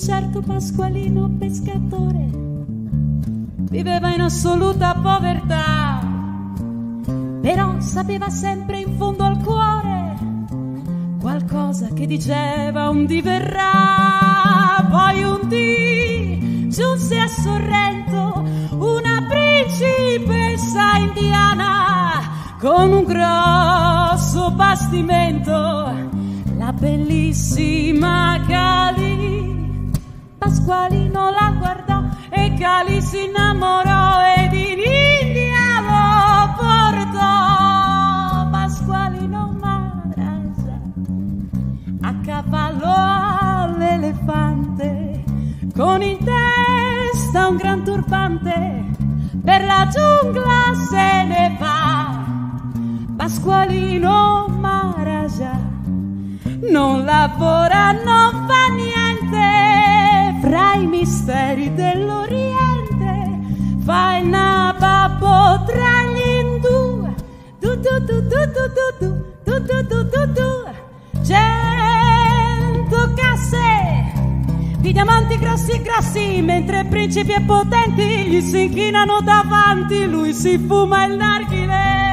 certo Pasqualino pescatore viveva in assoluta povertà, però sapeva sempre in fondo al cuore qualcosa che diceva un di verrà. Poi un dì giunse a Sorrento una principessa indiana con un grosso bastimento, la bellissima Cali. Pasqualino la guardò e Cali si innamorò ed in India lo portò. Pasqualino Maraja a cavallo all'elefante con in testa un gran turbante per la giungla se ne va. Pasqualino Maraja non lavora, non fa niente dell'Oriente. Fa il nababbo tra gli indù. Du du du du du du du du du du du Cento casse di diamanti grossi e grossi, mentre principi e potenti gli si inchinano davanti, lui si fuma il narghile